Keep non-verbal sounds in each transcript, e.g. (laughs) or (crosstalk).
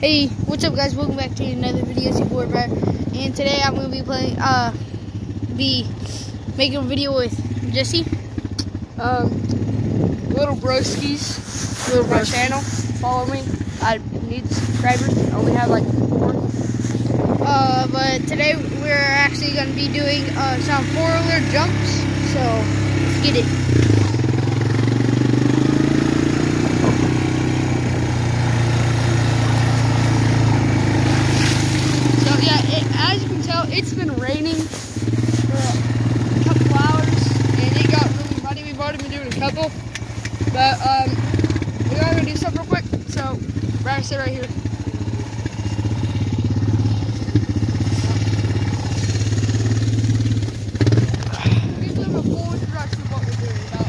Hey, what's up guys? Welcome back to another video, it's your boy Brad. And today I'm gonna be playing uh be making a video with Jesse. Um Little Broskies. Little Bro channel. Follow me. I need subscribers. I only have like four. Uh but today we're actually gonna be doing uh some four wheeler jumps. So let's get it. So yeah, it, as you can tell, it's been raining for a couple hours, and it got really muddy. We've already been doing a couple, but um, we gotta do something real quick. So, Brian, sit right here. Give them a full introduction of what we're doing about-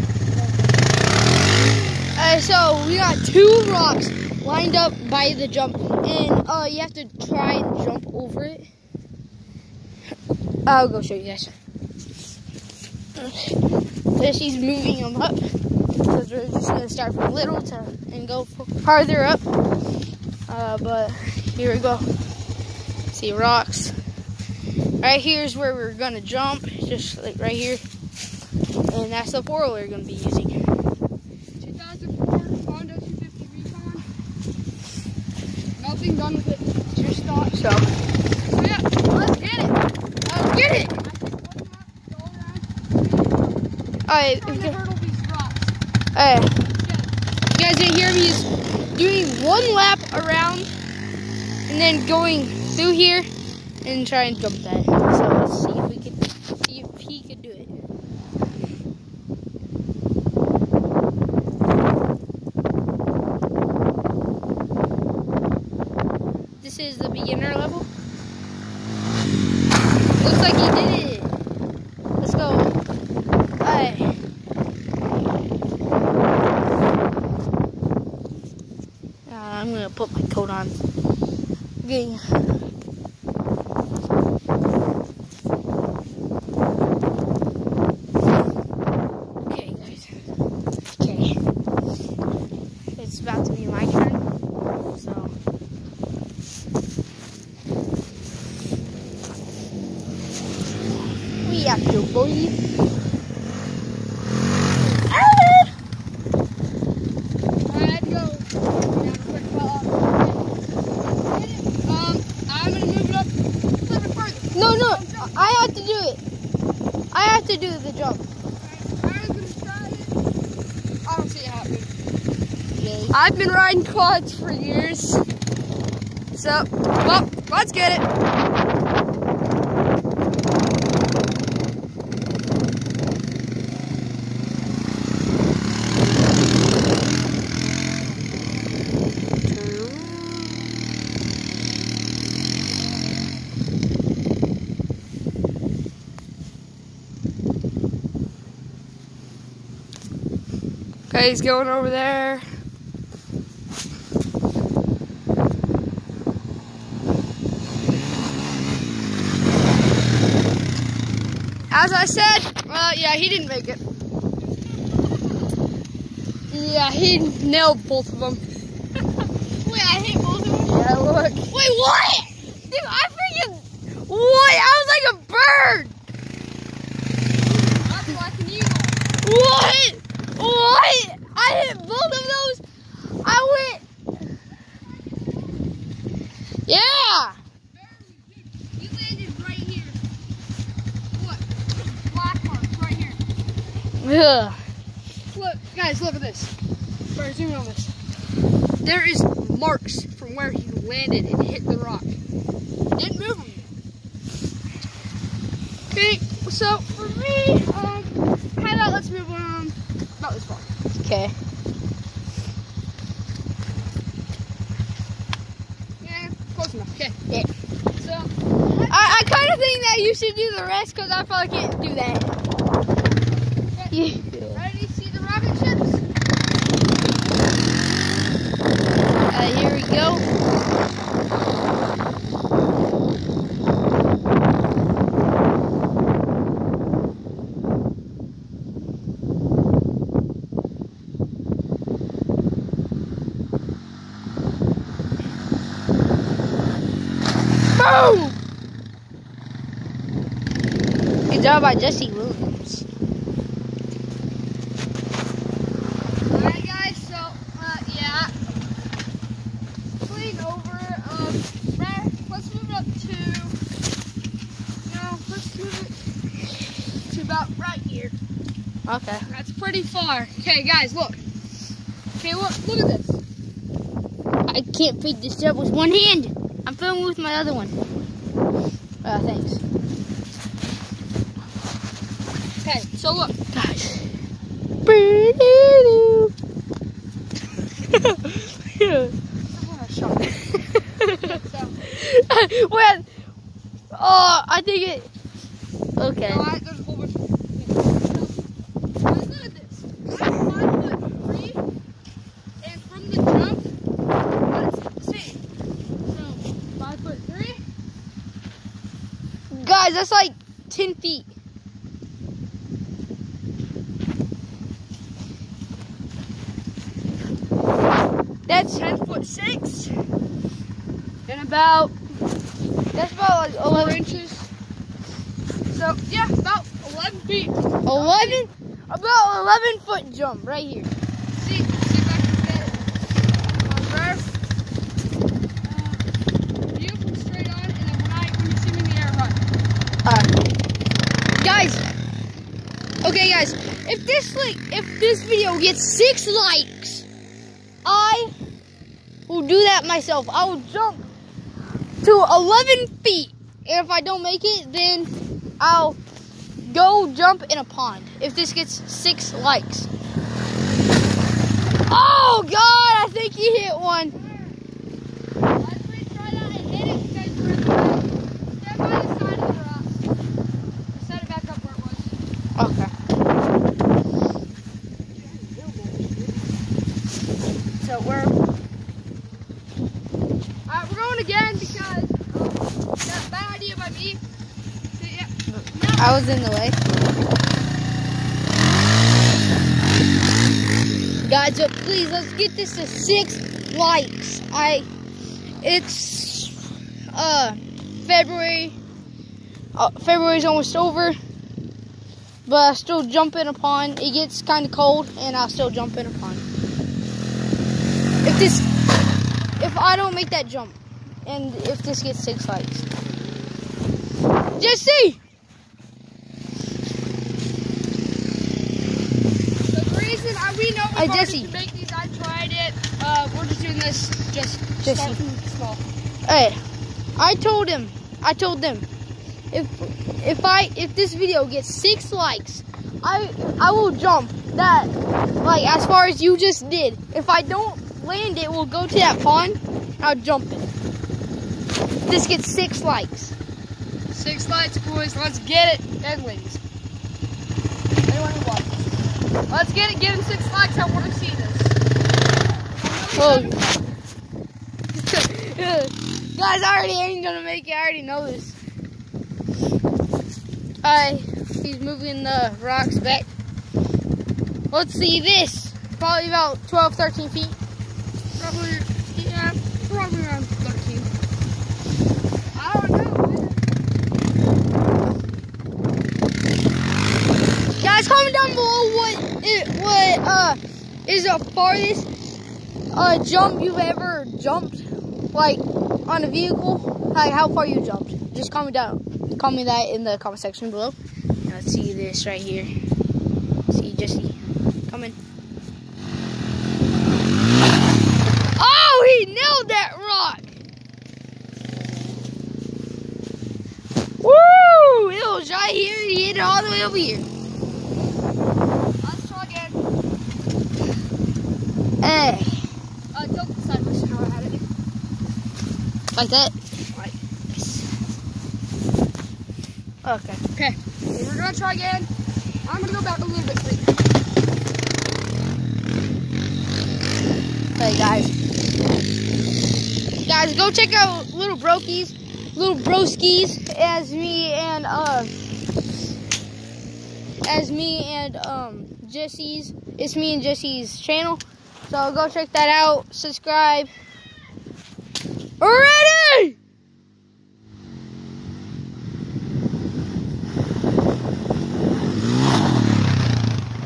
Uh, so we got two rocks lined up by the jump, and uh, you have to try and jump over it. I'll go show you guys. So she's moving them up. because we're just gonna start from little to and go farther up. Uh, but here we go. See rocks. Right here is where we're gonna jump, just like right here. And that's the wheeler we're gonna be using. Nothing done with it. Stock. So, so yeah, let's get it. Let's get it. Alright, okay. Alright. You guys didn't hear me doing one lap around and then going through here and try and jump that. So let's see if we can see if he can do it. This is the beginner level. Looks like he did it. Let's go. Alright. I'm gonna put my coat on. Getting Okay, guys. Okay. It's about to be my turn. So we have to believe. Alright, go. Um, I'm gonna move it up a little bit further. No, no, I have to do it. I have to do the jump. I don't see it happening. I've been riding quads for years. So, well, let's get it. He's going over there. As I said, well, yeah, he didn't make it. Yeah, he nailed both of them. (laughs) Wait, I hit both of them? Yeah, look. Wait, what? Dude, I freaking... What? I was like a bird. That's like an eagle. What? What? I hit both of those. I went. Yeah. You here. Ugh. Look, guys, look at this. Sorry, zoom in on this. There is marks from where he landed and hit the rock. Didn't move him. Okay, so for me, um, how about let's move on about this far. Okay. Yeah, close enough. Okay. Yeah. So, I, I kind of think that you should do the rest because I probably can't do that. Yeah. ready to see the rocket ships? Uh, here we go. Good job by Jesse Williams. Alright guys, so uh, yeah. Clean over. Um, let's move it up to. No, let's move it to about right here. Okay. That's pretty far. Okay, guys, look. Okay, look, look at this. I can't feed this up with one hand. I'm filming with my other one. Uh, thanks. Okay, so look. Guys. So, well, oh, I think it. Okay. no, I, there's a whole bunch of. So, guys, look at this. I'm five foot three, and from the jump, that's the same. So, five foot three. Guys, that's like 10 feet. That's ten foot six, and about. That's about like four 11, inches. So yeah, about eleven feet. 11, about 11 foot jump right here. See, see if I can get it on there. Uh, view from straight on, and then when I when you see me in the air, run. Alright. Guys. Okay, guys. If this like if this video gets six likes, I will do that myself. I will jump to 11 feet. And if I don't make it, then I'll go jump in a pond. If this gets six likes. Oh God! I think he hit one. Let's please try that and hit it because we're in the way. Stand by the side of the rock. Set it back up where it was. Okay. So we're. Alright, we're going again because um, that bad idea by me. Yeah. Now, I was in the way. Guys, but please let's get this to six likes. I, it's uh February. Uh, February's almost over, but I still jump in a pond. It gets kind of cold, and I still jump in a pond. If this, if I don't make that jump, and if this gets six likes, Jesse. the reason I, we know Hey, we've already Jesse. to make these, I tried it. Uh, we're just doing this just Jesse. start small. Hey, I told him. I told them if if I if this video gets six likes, I I will jump that like as far as you just did. If I don't land it, we'll go to that pond. I'll jump it. This gets six likes. Six likes, boys. Let's get it. And ladies. Anyone who watches. Let's get it. Give him six likes. I want to see this. Oh. (laughs) Guys, I already ain't gonna make it. I already know this. Alright, he's moving the rocks back. Let's see this. Probably about 12, 13 feet. Probably, yeah, probably around 13. I don't know. Guys, comment down below what it, what uh is the farthest uh jump you've ever jumped, like on a vehicle. Like how far you jumped. Just comment down, comment that in the comment section below. And let's see this right here. See Jesse, come in. Oh, he nailed that rock. Woo! It was right here. He hit it all the way over here. Let's try again. Hey, Uh, tilt the side first. How I had it. like that. Right. Okay. Okay. We're gonna try again. I'm gonna go back a little bit. Wait. Hey guys guys, go check out Little Brokies, Little Broskies, as me and, uh, as me and, um, Jesse's, it's me and Jesse's channel. So go check that out, subscribe. Ready?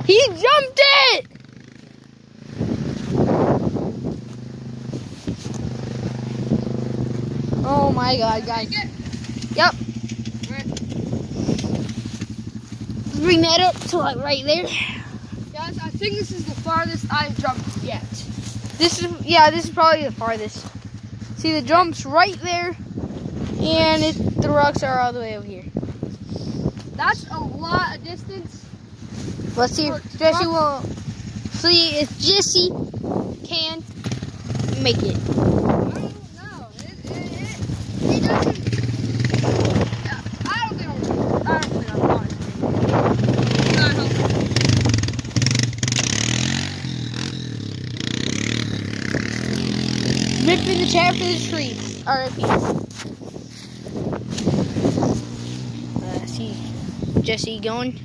He jumped it! My god, guys. Yep. Right. Bring that up to like right there. Guys, I think this is the farthest I've jumped yet. This is yeah, this is probably the farthest. See the jump's right there, and it, the rocks are all the way over here. That's a lot of distance. Let's see if Jesse will see if Jesse can make it. I don't know. It, it, it, he doesn't. Yeah, I don't think I'm. I don't think I'm honest. Not helpful. Ripping the tree. R.I.P. Uh, see Jesse going.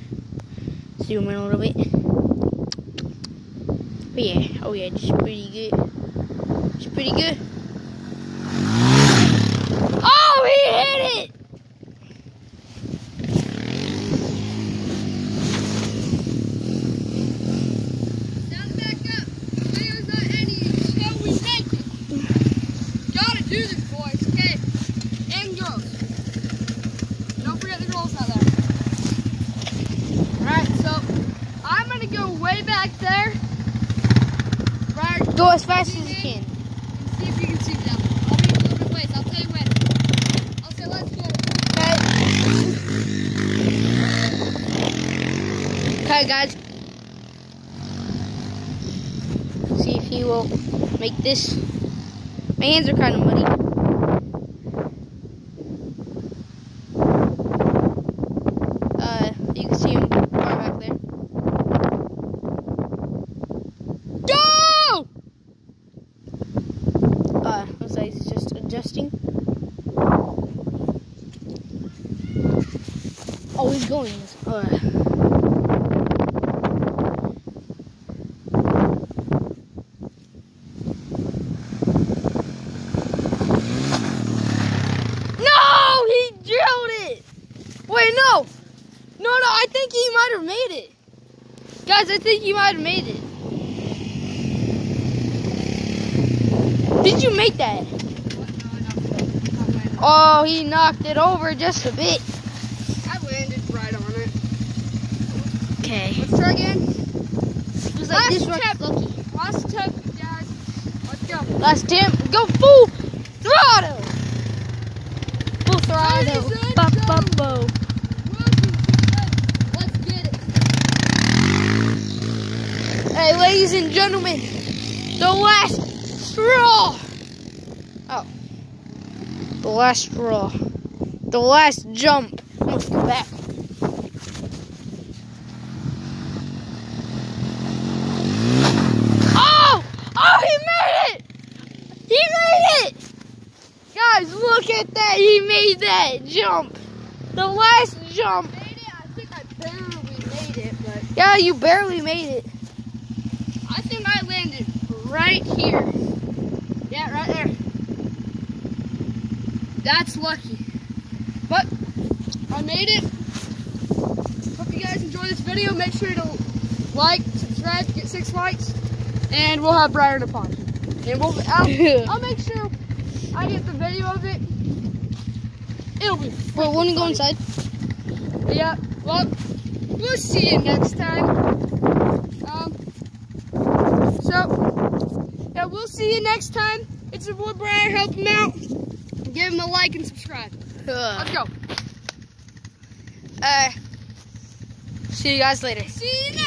Zoom in a little bit. But yeah, oh yeah, just pretty good. It's pretty good. Oh, he hit it! Down back up. There's not any snow we make it. Gotta do this, boys, okay? And girls. Don't forget the girls out there. Alright, so I'm gonna go way back there. Right, Go as fast as you can. see if you can see down. I'll be a little bit ways. I'll tell you when. I'll say, let's get it. Okay, guys. See if he will make this. My hands are kind of muddy. Uh, you can see him far back there. Go! Uh, looks like he's just adjusting. No, he drilled it. Wait, no. No, no, I think he might have made it. Guys, I think he might have made it. Did you make that? Oh, he knocked it over just a bit. I landed right on it. Okay. Let's try again. It was like Last rock's attempt. lucky. Last attempt, guys. Let's go. Last attempt. Go full throttle. Full throttle. Ba, ba, bo. Let's get it. Hey, ladies and gentlemen, the last straw. Oh, the last straw. The last jump. Let's go back. Oh! Oh, he made it! He made it! Guys, look at that. He made that jump. The last jump. It. I think I barely made it, but Yeah, you barely made it. I think I landed right here. Yeah, right there. That's lucky. But I made it. Hope you guys enjoy this video. Make sure to like, subscribe, get six likes, and we'll have Briar in the pond. And we'll I'll, (laughs) I'll make sure I get the video of it. It'll be Wait, want to go inside? yeah. Well, we'll see you next time. Um. So, yeah, we'll see you next time. It's your boy Brian. Help him out. Give him a like and subscribe. Let's go. Uh, see you guys later. See you next.